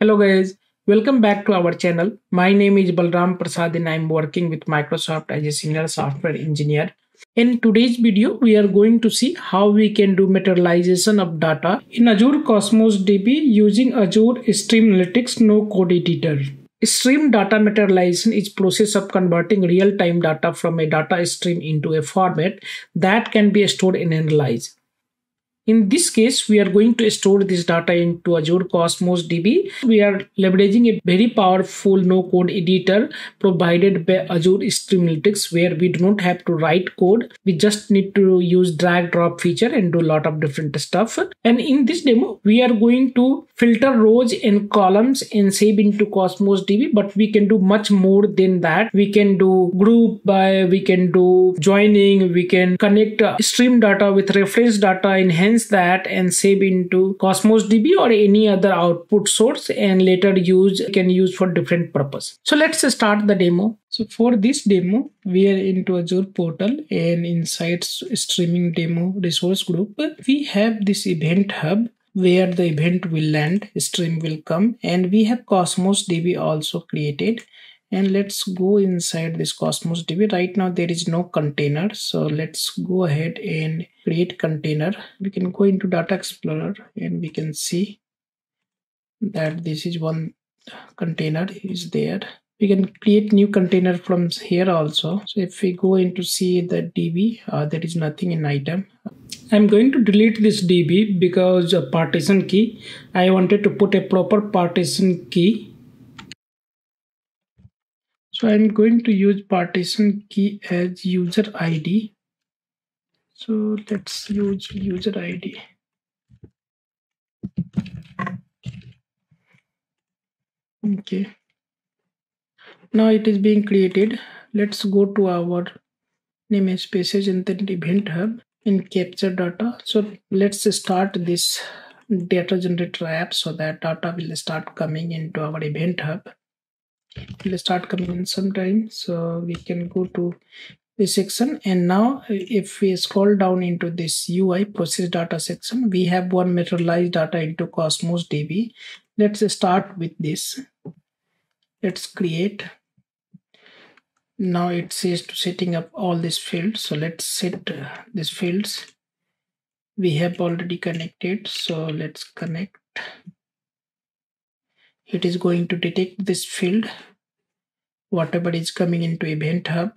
Hello guys, welcome back to our channel. My name is Balram Prasad and I'm working with Microsoft as a senior software engineer. In today's video, we are going to see how we can do materialization of data in Azure Cosmos DB using Azure Stream Analytics no code editor. Stream data materialization is process of converting real-time data from a data stream into a format that can be stored and analyzed. In this case, we are going to store this data into Azure Cosmos DB. We are leveraging a very powerful no-code editor provided by Azure Stream Analytics where we do not have to write code. We just need to use drag drop feature and do a lot of different stuff. And in this demo, we are going to filter rows and columns and save into Cosmos DB, but we can do much more than that. We can do group by, we can do joining, we can connect stream data with reference data, enhance that and save into Cosmos DB or any other output source and later use can use for different purpose. So let's start the demo. So for this demo, we are into Azure portal and inside streaming demo resource group, we have this event hub where the event will land, stream will come and we have Cosmos DB also created and let's go inside this cosmos db right now there is no container. So let's go ahead and create container. We can go into data explorer and we can see that this is one container is there. We can create new container from here also. So if we go into see the db uh, there is nothing in item. I'm going to delete this db because of partition key. I wanted to put a proper partition key so I'm going to use partition key as user ID. So let's use user ID. Okay. Now it is being created. Let's go to our namespaces and then event hub in capture data. So let's start this data generator app so that data will start coming into our event hub will start coming in sometime so we can go to this section. And now if we scroll down into this UI process data section we have one materialized data into Cosmos DB let's start with this. Let's create. Now it says to setting up all these fields. So let's set uh, these fields. We have already connected. So let's connect it is going to detect this field. Whatever is coming into event hub.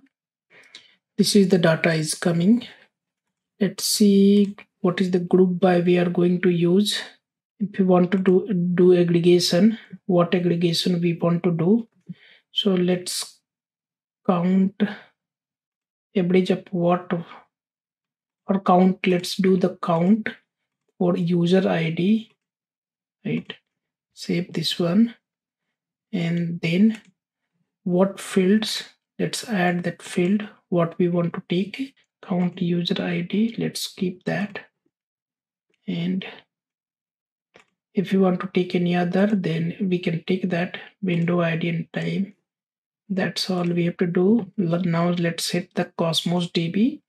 This is the data is coming. Let's see what is the group by we are going to use. If we want to do do aggregation what aggregation we want to do. So let's count average of what or count let's do the count for user id right save this one. And then what fields? Let's add that field. What we want to take. Count user id let's keep that. And if you want to take any other then we can take that window id and time. That's all we have to do. Now let's hit the cosmos db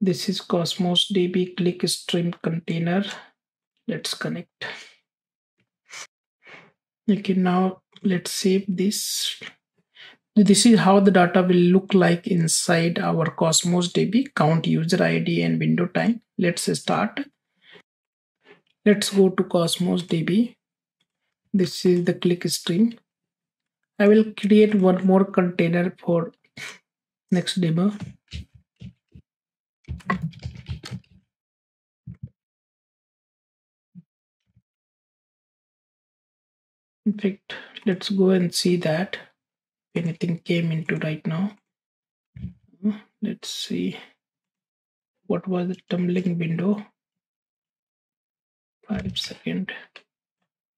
this is cosmos db click stream container. Let's connect okay now let's save this. This is how the data will look like inside our cosmos db count user id and window time. Let's start. Let's go to cosmos db this is the click stream i will create one more container for next demo in fact let's go and see that. Anything came into right now. Hmm, let's see. What was the tumbling window? Five second.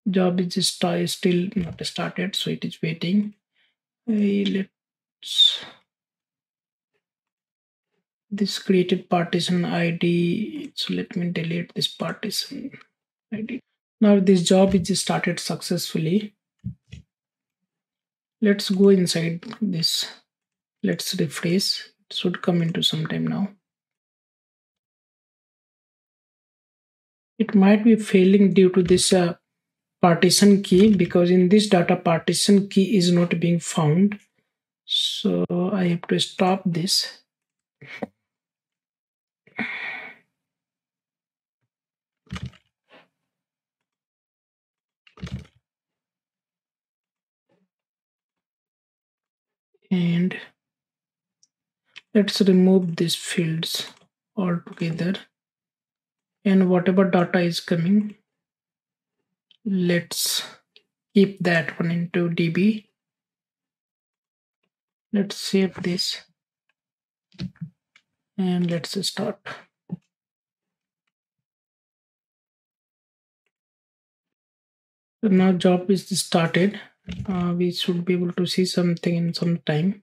Job is still not started so it is waiting. Let's this created partition id so let me delete this partition id now this job is started successfully. Let's go inside this. Let's refresh. It should come into some time now. It might be failing due to this uh, partition key because in this data partition key is not being found so I have to stop this and let's remove these fields altogether. And whatever data is coming let's keep that one into db let's save this. And let's start. So now job is started uh, we should be able to see something in some time.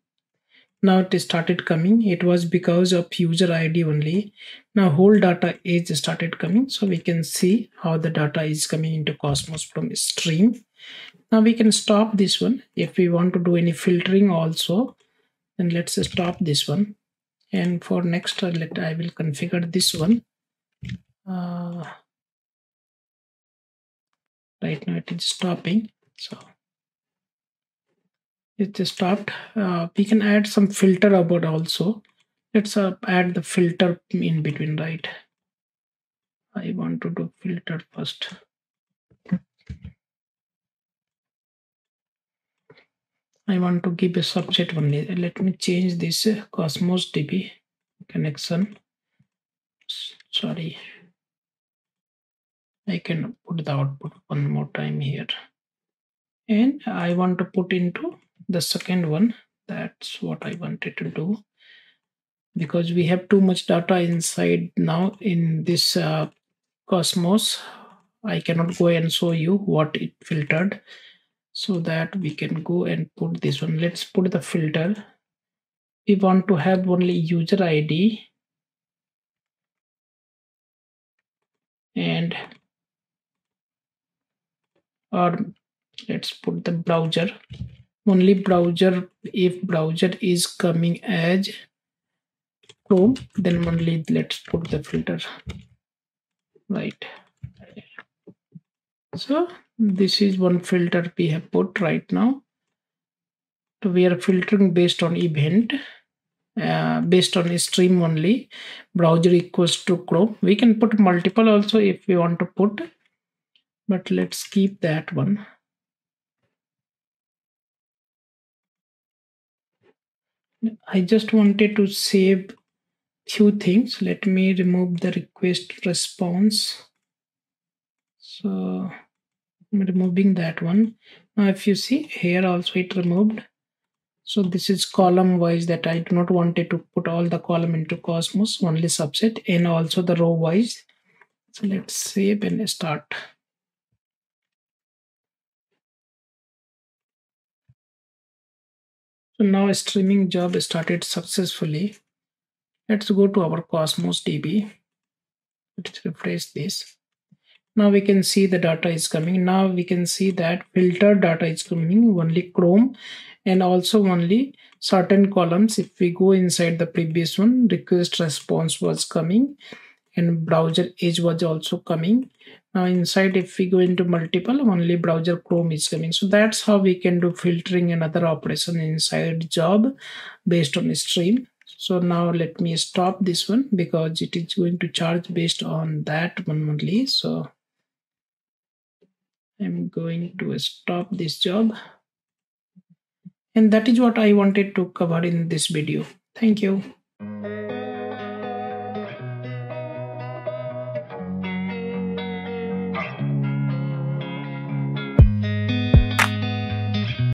Now it started coming. It was because of user id only. Now whole data is started coming so we can see how the data is coming into cosmos from stream. Now we can stop this one. If we want to do any filtering also then let's stop this one. And for next uh, let i will configure this one. Uh, right now it is stopping so it just stopped. Uh, we can add some filter about also. Let's uh, add the filter in between right? I want to do filter first. I want to give a subset only. Let me change this uh, cosmos db connection. Sorry. I can put the output one more time here. And i want to put into the second one. That's what i wanted to do. Because we have too much data inside now in this uh, cosmos i cannot go and show you what it filtered. So that we can go and put this one. Let's put the filter. We want to have only user id and or let's put the browser only browser if browser is coming as chrome then only let's put the filter. Right. So this is one filter we have put right now. So we are filtering based on event uh, based on stream only. Browser equals to chrome. We can put multiple also if we want to put but let's keep that one I just wanted to save few things. Let me remove the request response. So I'm removing that one. Now if you see here also it removed. So this is column wise that I do not wanted to put all the column into Cosmos, only subset and also the row wise. So let's save and start. So now streaming job started successfully. Let's go to our Cosmos DB. Let's refresh this. Now we can see the data is coming. Now we can see that filtered data is coming only Chrome and also only certain columns. If we go inside the previous one, request response was coming and browser edge was also coming. Now inside if we go into multiple only browser chrome is coming. So that's how we can do filtering and other operation inside job based on stream. So now let me stop this one because it is going to charge based on that one only. So i'm going to stop this job. And that is what i wanted to cover in this video. Thank you